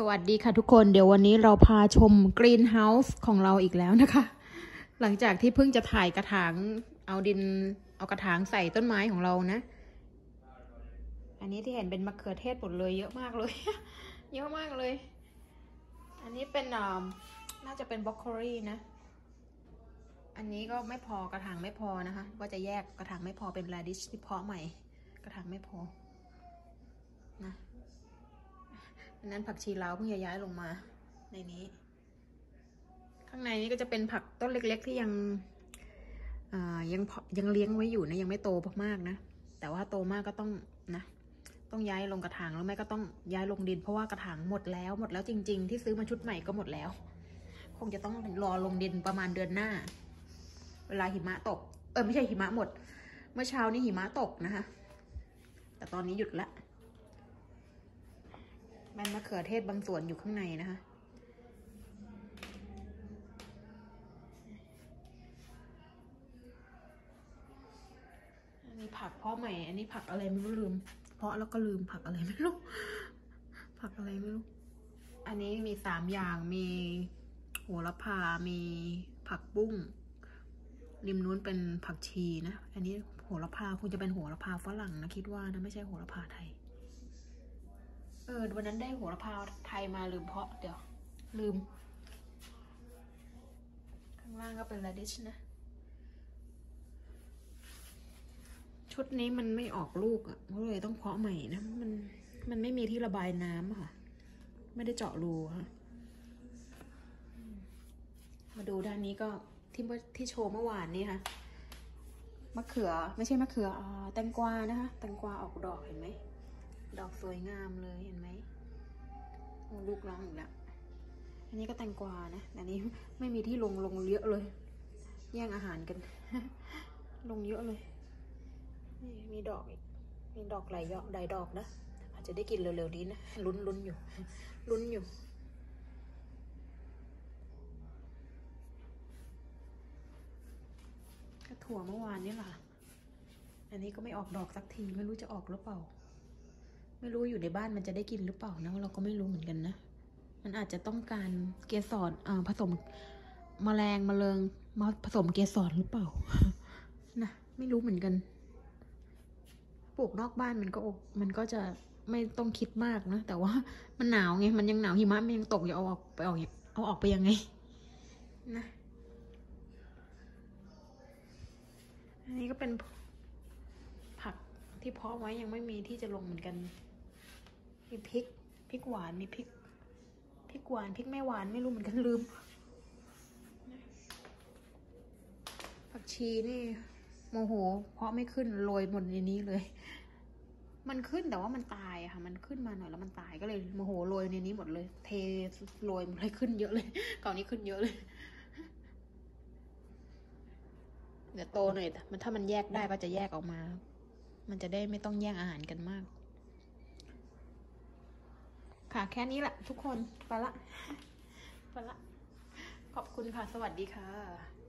สวัสดีค่ะทุกคนเดี๋ยววันนี้เราพาชมกรีนเฮาส์ของเราอีกแล้วนะคะ หลังจากที่เพิ่งจะถ่ายกระถางเอาดินเอากระถางใส่ต้นไม้ของเรานะ อันนี้ที่เห็นเป็นมะเขือเทศหมดเลยเยอะมากเลย เยอะมากเลย อันนี้เป็นน่าจะเป็นบรอกโคลีนะ อันนี้ก็ไม่พอกระถางไม่พอนะคะก็จะแยกกระถางไม่พอเป็นแรดิชที่เพาะใหม่ กระถางไม่พอ นะ อั นั้นผักชีลาวเพิ่งย้ายลงมาในนี้ ข้างในนี้ก็จะเป็นผักต้นเล็ก ๆ ที่ยังยังเพาะยังเลี้ยงไว้อยู่นะยังไม่โตมากๆนะ แต่ว่าโตมากก็ต้องนะ ต้องย้ายลงกระถางแล้วไม่ก็ต้องย้ายลงดิน เพราะว่ากระถางหมดแล้วหมดแล้วจริง ๆ ที่ซื้อมาชุดใหม่ก็หมดแล้ว คงจะต้องรอลงดินประมาณเดือนหน้า เวลาหิมะตก เออไม่ใช่หิมะหมด เมื่อเช้านี้หิมะตกนะคะแต่ตอนนี้หยุดละ มันมะเขือเทศบางส่วนอยู่ข้างในนะคะ อันนี้ผักเพาะใหม่ อันนี้ผักอะไรไม่รู้ลืม เพาะแล้วก็ลืมผักอะไรไม่รู้ ผักอะไรไม่รู้ อันนี้มีสามอย่าง มีโหระพา มีผักบุ้ง ริมนู้นเป็นผักชีนะ อันนี้โหระพาคงจะเป็นโหระพาฝรั่งนะคิดว่านะไม่ใช่โหระพาไทย เออวันนั้นได้โหระพาไทยมาลืมเพาะเดี๋ยว ลืม ข้างล่างก็เป็น radish นะ ชุดนี้มันไม่ออกลูกอะ่ะก็เลยต้องเพาะใหม่นะมันมันไม่มีที่ระบายน้ำอะค่ะ ไม่ได้เจาะรูค่ะมาดูด้านนี้ก็ที่ที่โชว์เมื่อวานนี้ค่ะมะเขือไม่ใช่มะเขืออแตงกวานะคะแตงกวาออกดอกเห็นไหม ดอกสวยงามเลยเห็นไหมโอ้ลูกร้องอีกแล้ว อันนี้ก็แตงกวานะแต่นนี้ไม่มีที่ลงลงเยอะเลย แย่งอาหารกัน ลงเยอะเลย นี่มีดอกอีก มีดอกหลายดอกหลายดอกนะ อาจจะได้กินเร็วๆนี้นะ ลุ้นลุ้นอยู่ ลุ้นอยู่ก็ถั่วเมื่อวานนี่แหละอันนี้ก็ไม่ออกดอกสักที ไม่รู้จะออกหรือเปล่า ไม่รู้อยู่ในบ้านมันจะได้กินหรือเปล่านะเราก็ไม่รู้เหมือนกันนะ มันอาจจะต้องการเกสรอ่าผสมมแมลงมแมลงมาผสมเกสรหรือเปล่านะไม่รู้เหมือนกัน ปลูกนอกบ้านมันก็อกมันก็จะไม่ต้องคิดมากนะ แต่ว่ามันหนาวไง มันยังหนาวหิมะมันยังตกอย่าเอาออกไปออกเอาออกไปยังไงนะอันนี้ก็เป็นผักที่เพาะไว้ยังไม่มีที่จะลงเหมือนกัน มีพริกพริกหวานมีพริกพริกหวานพริกไม่หวานไม่รู้เหมือนกันลืมผักชีนี่โมโห เพราะไม่ขึ้นโรยหมดในนี้เลย มันขึ้นแต่ว่ามันตายอะค่ะ มันขึ้นมาหน่อยแล้วมันตายก็เลยโมโหโรยในนี้หมดเลย เทโรยหมดเลยขึ้นเยอะเลยก่อนนี้ขึ้นเยอะเลยเดี๋ยวโตหน่อยแต่มันถ้ามันแยกได้ก็จะแยกออกมา มันจะได้ไม่ต้องแย่งอาหารกันมาก ค่ะแค่นี้แหละทุกคน ไปละ ไปละ ขอบคุณค่ะ สวัสดีค่ะ